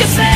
you say